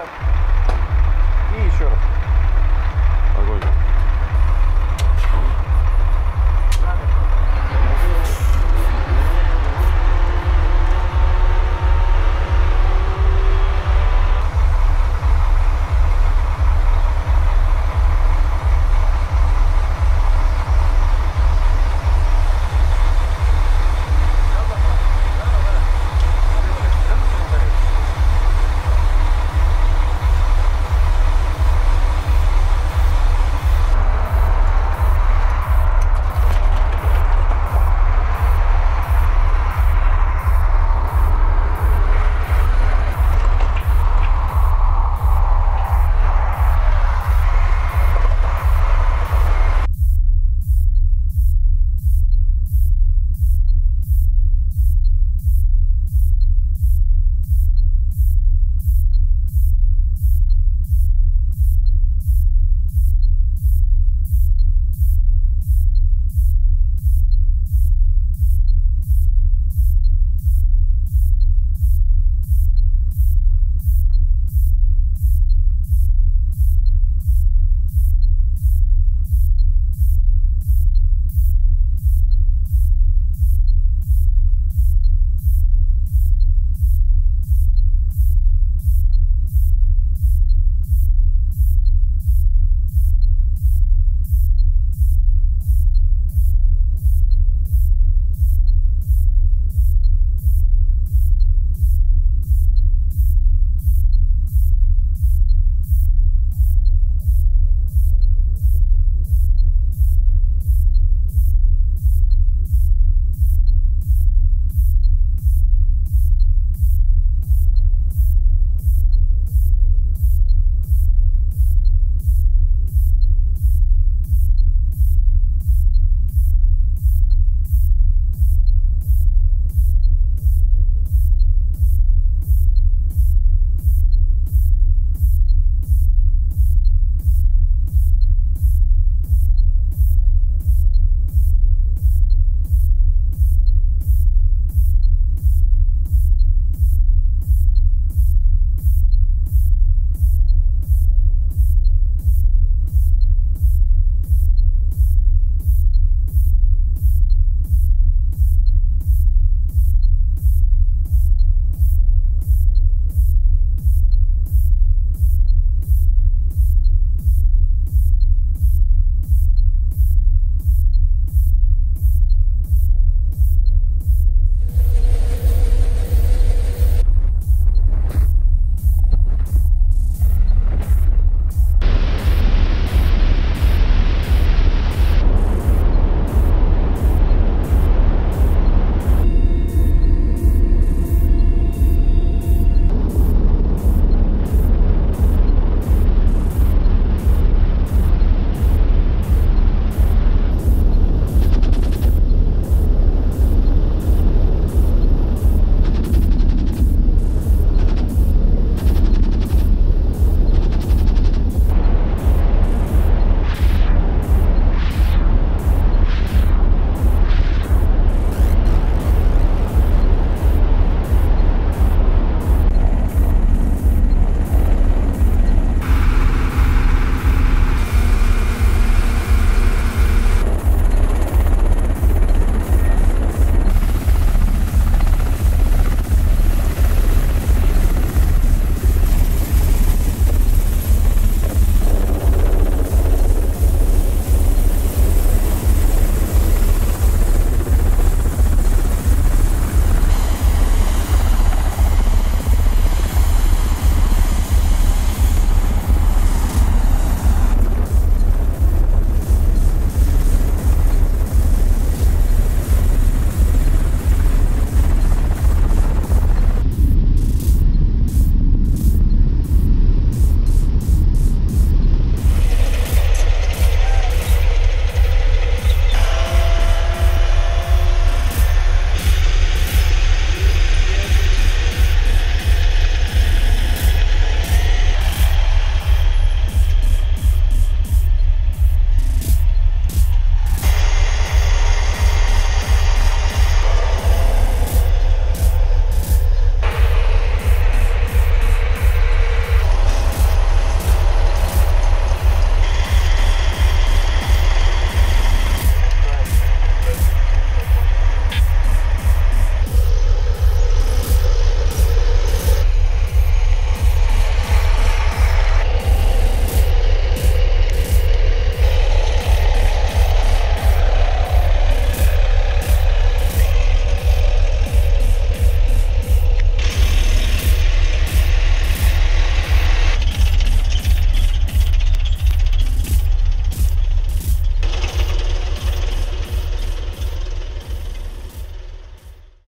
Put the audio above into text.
обратно. И еще раз.